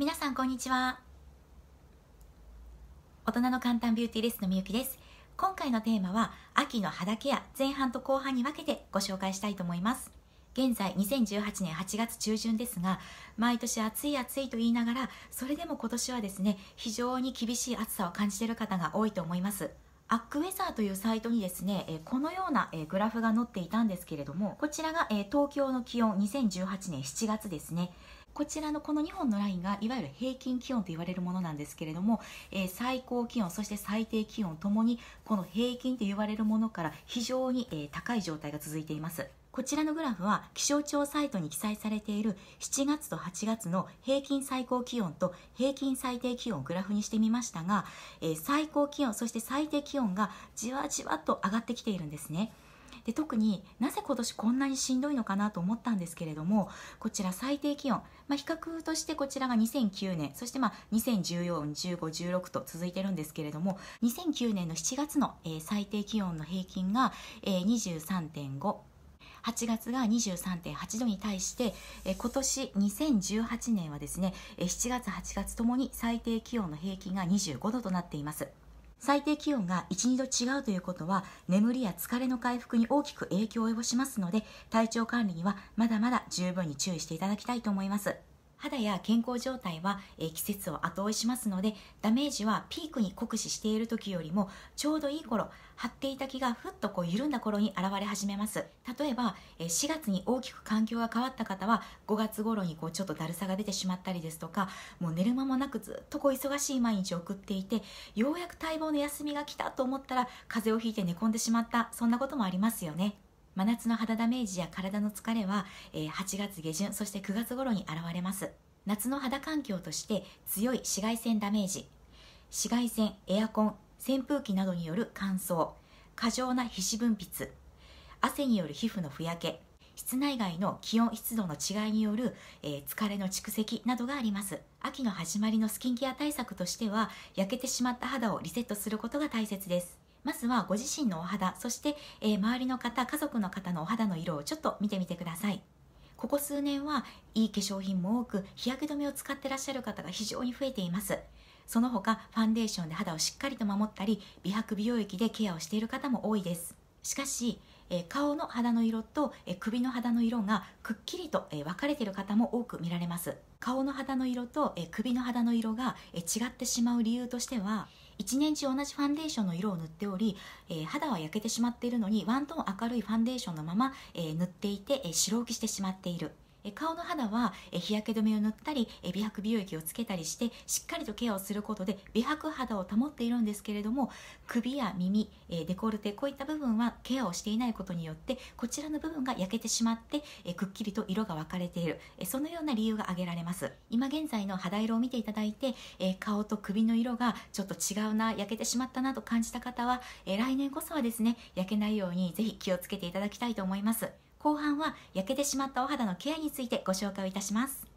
皆さんこんにちは。大人の簡単ビューティーレッスンのみゆきです。今回のテーマは秋の肌ケア前半と後半に分けてご紹介したいと思います。現在2018年8月中旬ですが毎年暑い暑いと言いながらそれでも今年はですね非常に厳しい暑さを感じている方が多いと思います。アックウェザーというサイトにですね、えこのような、えグラフが載っていたんですけれどもこちらが、え東京の気温2018年7月ですね。こちらのこの2本のラインがいわゆる平均気温と言われるものなんですけれども、えー、最高気温そして最低気温ともにこの平均と言われるものから非常に、えー、高い状態が続いていますこちらのグラフは気象庁サイトに記載されている7月と8月の平均最高気温と平均最低気温をグラフにしてみましたが、えー、最高気温そして最低気温がじわじわと上がってきているんですね。で特になぜ今年こんなにしんどいのかなと思ったんですけれどもこちら最低気温、まあ、比較としてこちらが2009年そしてまあ20141516と続いてるんですけれども2009年の7月の、えー、最低気温の平均が、えー、23.5 8月が23.8度に対して、え今年2018年はですね、え7月8月ともに最低気温の平均が25度となっています。最低気温が1、2度違うということは眠りや疲れの回復に大きく影響を及ぼしますので体調管理にはまだまだ十分に注意していただきたいと思います。肌や健康状態は、え季節を後追いしますのでダメージはピークに酷使している時よりもちょうどいい頃張っていた気がふっとこう緩んだ頃に現れ始めます。例えば、え4月に大きく環境が変わった方は5月頃にこうちょっとだるさが出てしまったりですとかもう寝る間もなくずっとこう忙しい毎日を送っていてようやく待望の休みが来たと思ったら風邪をひいて寝込んでしまった。そんなこともありますよね。真夏の肌ダメージや体の疲れは、え8月下旬そして9月頃に現れます。夏の肌環境として強い紫外線ダメージ。紫外線エアコン扇風機などによる乾燥。過剰な皮脂分泌。汗による皮膚のふやけ。室内外の気温湿度の違いによる、えー、疲れの蓄積などがあります。秋の始まりのスキンケア対策としては焼けてしまった肌をリセットすることが大切です。まずはご自身のお肌そして、えー、周りの方家族の方のお肌の色をちょっと見てみてください。ここ数年はいい化粧品も多く日焼け止めを使ってらっしゃる方が非常に増えています。その他ファンデーションで肌をしっかりと守ったり美白美容液でケアをしている方も多いです。しかしえ顔の肌の色と、え首の肌の色がくっきりと、え分かれている方も多く見られます。顔の肌の色と、え首の肌の色が、え違ってしまう理由としては一年中同じファンデーションの色を塗っており、えー、肌は焼けてしまっているのにワントーン明るいファンデーションのまま、えー、塗っていて、えー、白浮きしてしまっている。顔の肌は日焼け止めを塗ったり美白美容液をつけたりしてしっかりとケアをすることで美白肌を保っているんですけれども首や耳デコルテこういった部分はケアをしていないことによってこちらの部分が焼けてしまってくっきりと色が分かれている。そのような理由が挙げられます。今現在の肌色を見ていただいて顔と首の色がちょっと違うな焼けてしまったなと感じた方は来年こそはですね焼けないようにぜひ気をつけていただきたいと思います。後半は焼けてしまったお肌のケアについてご紹介をいたします。